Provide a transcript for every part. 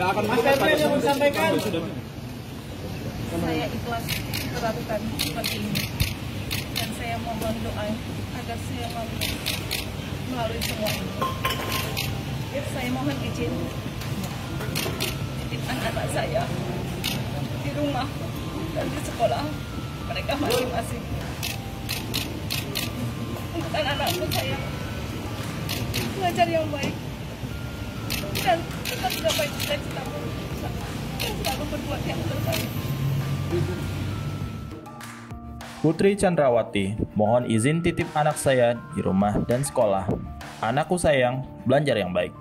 Nggak akan Mas Febri yang mau sampaikan. saya ikhlas melakukan seperti ini dan saya mohon doa agar saya mampu melalui semua ini. Ya, saya mohon izin titip anak-anak saya di rumah dan di sekolah mereka masing-masing. Untuk anak-anakku saya belajar yang baik Putri Chandrawati, mohon izin titip anak saya di rumah dan sekolah. Anakku sayang, belajar yang baik.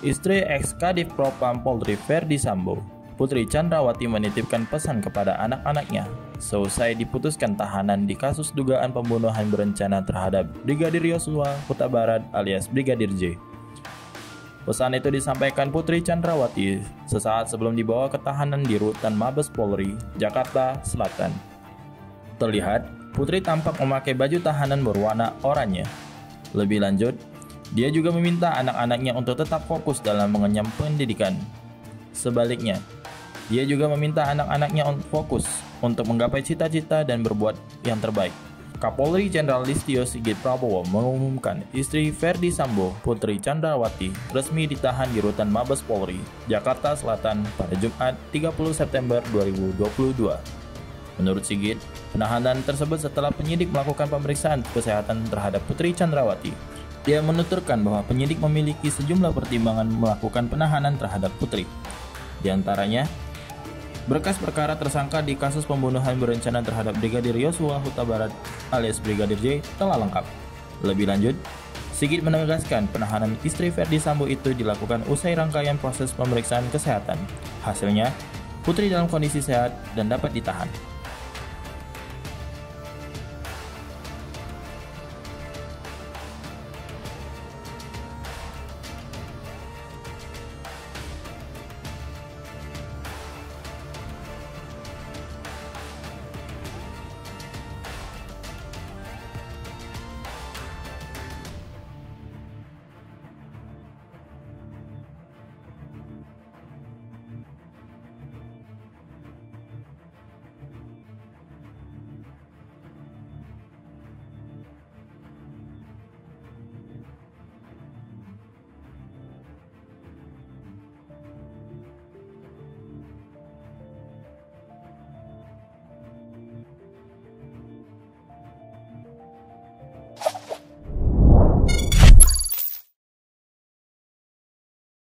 Istri ex Kadif Propam Polri Verdi Sambo, Putri Chandrawati menitipkan pesan kepada anak-anaknya seusai diputuskan tahanan di kasus dugaan pembunuhan berencana terhadap Brigadir Yosua Huta Barat alias Brigadir J. Pesan itu disampaikan Putri Chandrawati sesaat sebelum dibawa ke tahanan di rutan Mabes Polri, Jakarta Selatan. Terlihat, Putri tampak memakai baju tahanan berwarna oranye. Lebih lanjut, dia juga meminta anak-anaknya untuk tetap fokus dalam mengenyam pendidikan. Sebaliknya, dia juga meminta anak-anaknya untuk fokus untuk menggapai cita-cita dan berbuat yang terbaik. Kapolri Jenderal Listio Sigit Prabowo mengumumkan istri Verdi Sambo, Putri Chandrawati, resmi ditahan di rutan Mabes Polri, Jakarta Selatan pada Jumat 30 September 2022. Menurut Sigit, penahanan tersebut setelah penyidik melakukan pemeriksaan kesehatan terhadap Putri Chandrawati. Dia menuturkan bahwa penyidik memiliki sejumlah pertimbangan melakukan penahanan terhadap Putri. Di antaranya, berkas perkara tersangka di kasus pembunuhan berencana terhadap Brigadir Yosua Huta Barat alias Brigadir J telah lengkap. Lebih lanjut, Sigit menegaskan penahanan istri Verdi Sambo itu dilakukan usai rangkaian proses pemeriksaan kesehatan. Hasilnya, Putri dalam kondisi sehat dan dapat ditahan.